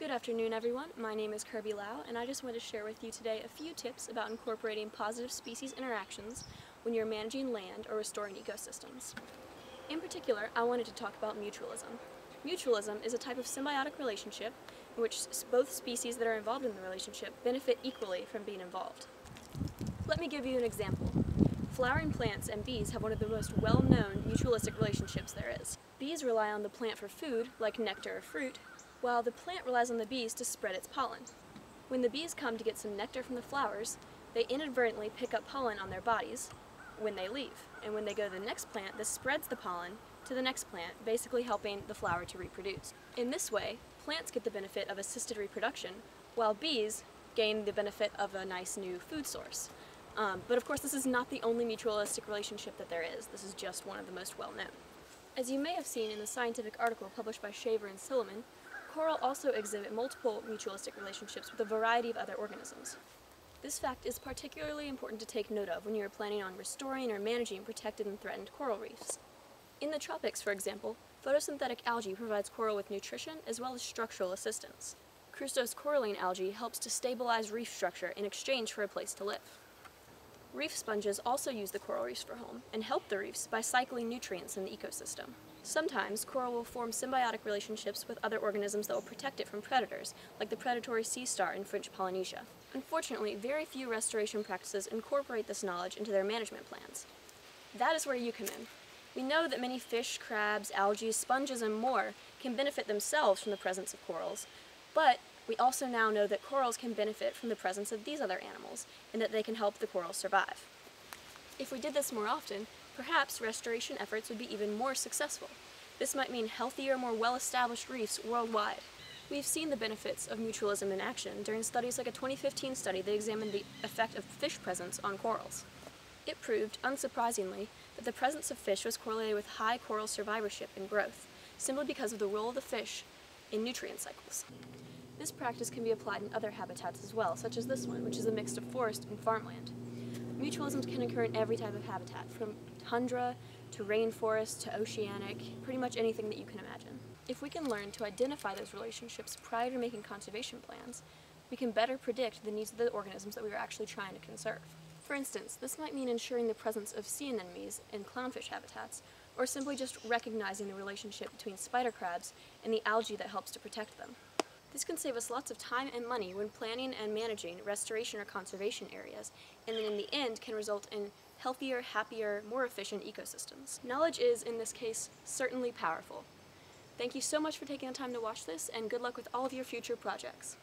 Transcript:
Good afternoon everyone, my name is Kirby Lau and I just want to share with you today a few tips about incorporating positive species interactions when you're managing land or restoring ecosystems. In particular, I wanted to talk about mutualism. Mutualism is a type of symbiotic relationship in which both species that are involved in the relationship benefit equally from being involved. Let me give you an example. Flowering plants and bees have one of the most well-known mutualistic relationships there is. Bees rely on the plant for food, like nectar or fruit, while the plant relies on the bees to spread its pollen. When the bees come to get some nectar from the flowers, they inadvertently pick up pollen on their bodies when they leave. And when they go to the next plant, this spreads the pollen to the next plant, basically helping the flower to reproduce. In this way, plants get the benefit of assisted reproduction, while bees gain the benefit of a nice new food source. Um, but of course, this is not the only mutualistic relationship that there is. This is just one of the most well known. As you may have seen in the scientific article published by Shaver and Silliman, coral also exhibit multiple mutualistic relationships with a variety of other organisms. This fact is particularly important to take note of when you are planning on restoring or managing protected and threatened coral reefs. In the tropics, for example, photosynthetic algae provides coral with nutrition as well as structural assistance. Crustose coralline algae helps to stabilize reef structure in exchange for a place to live. Reef sponges also use the coral reefs for home and help the reefs by cycling nutrients in the ecosystem. Sometimes coral will form symbiotic relationships with other organisms that will protect it from predators, like the predatory sea star in French Polynesia. Unfortunately, very few restoration practices incorporate this knowledge into their management plans. That is where you come in. We know that many fish, crabs, algae, sponges, and more can benefit themselves from the presence of corals, but we also now know that corals can benefit from the presence of these other animals, and that they can help the corals survive. If we did this more often, perhaps restoration efforts would be even more successful. This might mean healthier, more well-established reefs worldwide. We've seen the benefits of mutualism in action during studies like a 2015 study that examined the effect of fish presence on corals. It proved, unsurprisingly, that the presence of fish was correlated with high coral survivorship and growth, simply because of the role of the fish in nutrient cycles. This practice can be applied in other habitats as well, such as this one, which is a mix of forest and farmland. Mutualisms can occur in every type of habitat, from tundra to rainforest to oceanic, pretty much anything that you can imagine. If we can learn to identify those relationships prior to making conservation plans, we can better predict the needs of the organisms that we are actually trying to conserve. For instance, this might mean ensuring the presence of sea anemones in clownfish habitats, or simply just recognizing the relationship between spider crabs and the algae that helps to protect them. This can save us lots of time and money when planning and managing restoration or conservation areas, and then in the end can result in healthier, happier, more efficient ecosystems. Knowledge is, in this case, certainly powerful. Thank you so much for taking the time to watch this, and good luck with all of your future projects.